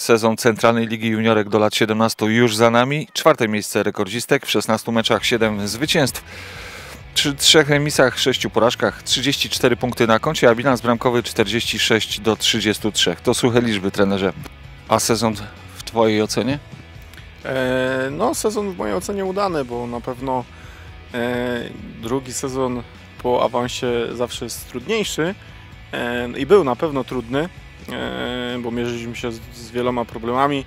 Sezon Centralnej Ligi Juniorek do lat 17 już za nami. Czwarte miejsce rekordzistek w 16 meczach, 7 zwycięstw. Przy trzech remisach, 6 porażkach, 34 punkty na koncie, a bilans bramkowy 46 do 33. To suche liczby, trenerze. A sezon w Twojej ocenie? E, no, sezon w mojej ocenie udany, bo na pewno e, drugi sezon po awansie zawsze jest trudniejszy e, i był na pewno trudny, e, bo mierzyliśmy się z, z wieloma problemami,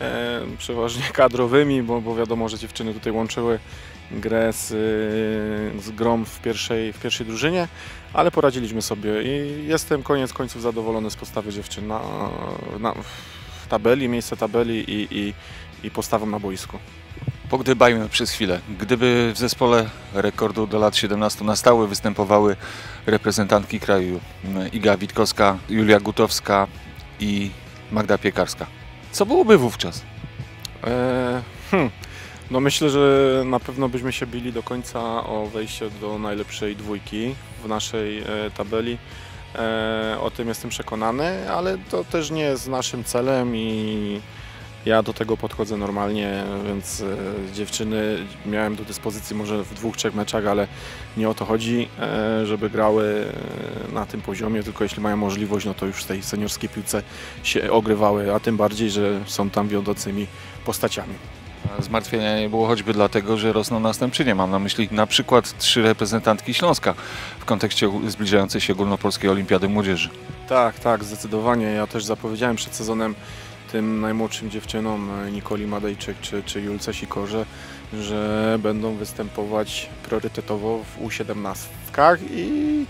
e, przeważnie kadrowymi, bo, bo wiadomo, że dziewczyny tutaj łączyły grę z, y, z grom w pierwszej, w pierwszej drużynie, ale poradziliśmy sobie i jestem koniec końców zadowolony z postawy dziewczyn na, na, w tabeli, miejsce tabeli i, i, i postawą na boisku. Pogdybajmy przez chwilę. Gdyby w zespole rekordu do lat 17 na stałe występowały reprezentantki kraju Iga Witkowska, Julia Gutowska i Magda Piekarska, co byłoby wówczas? E, hmm. No myślę, że na pewno byśmy się bili do końca o wejście do najlepszej dwójki w naszej e, tabeli. E, o tym jestem przekonany, ale to też nie jest naszym celem i ja do tego podchodzę normalnie, więc e, dziewczyny miałem do dyspozycji może w dwóch, trzech meczach, ale nie o to chodzi, e, żeby grały e, na tym poziomie, tylko jeśli mają możliwość, no to już w tej seniorskiej piłce się ogrywały, a tym bardziej, że są tam wiodącymi postaciami. Zmartwienia nie było choćby dlatego, że rosną następczynie. Mam na myśli na przykład trzy reprezentantki Śląska w kontekście zbliżającej się ogólnopolskiej olimpiady młodzieży. Tak, tak, zdecydowanie. Ja też zapowiedziałem przed sezonem tym najmłodszym dziewczynom, e, Nikoli Madejczyk czy, czy Julce Sikorze, że będą występować priorytetowo w U17 i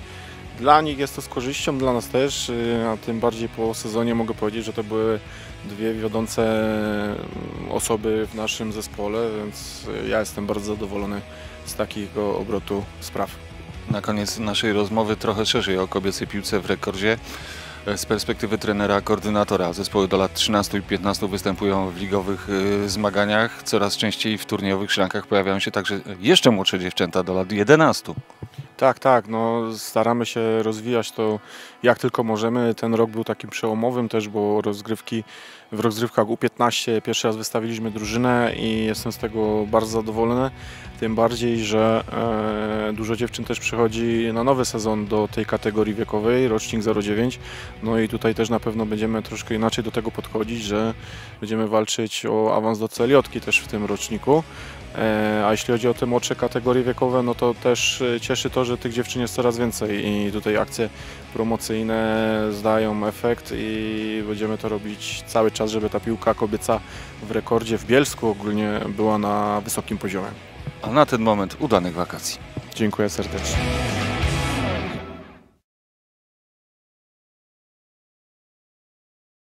dla nich jest to z korzyścią, dla nas też, y, a tym bardziej po sezonie mogę powiedzieć, że to były dwie wiodące mm, osoby w naszym zespole, więc y, ja jestem bardzo zadowolony z takiego obrotu spraw. Na koniec naszej rozmowy trochę szerzej o kobiecej piłce w rekordzie. Z perspektywy trenera, koordynatora zespoły do lat 13 i 15 występują w ligowych y, zmaganiach. Coraz częściej w turniejowych szlankach pojawiają się także jeszcze młodsze dziewczęta do lat 11. Tak, tak, no staramy się rozwijać to jak tylko możemy. Ten rok był takim przełomowym też, bo rozgrywki w rozgrywkach U15 pierwszy raz wystawiliśmy drużynę i jestem z tego bardzo zadowolony. Tym bardziej, że e, dużo dziewczyn też przychodzi na nowy sezon do tej kategorii wiekowej, rocznik 09. No i tutaj też na pewno będziemy troszkę inaczej do tego podchodzić, że będziemy walczyć o awans do celiotki też w tym roczniku. E, A jeśli chodzi o te młodsze kategorie wiekowe, no to też e, cieszy to, że tych dziewczyn jest coraz więcej i tutaj akcje promocyjne zdają efekt i będziemy to robić cały czas, żeby ta piłka kobieca w rekordzie w Bielsku ogólnie była na wysokim poziomie. A na ten moment udanych wakacji. Dziękuję serdecznie.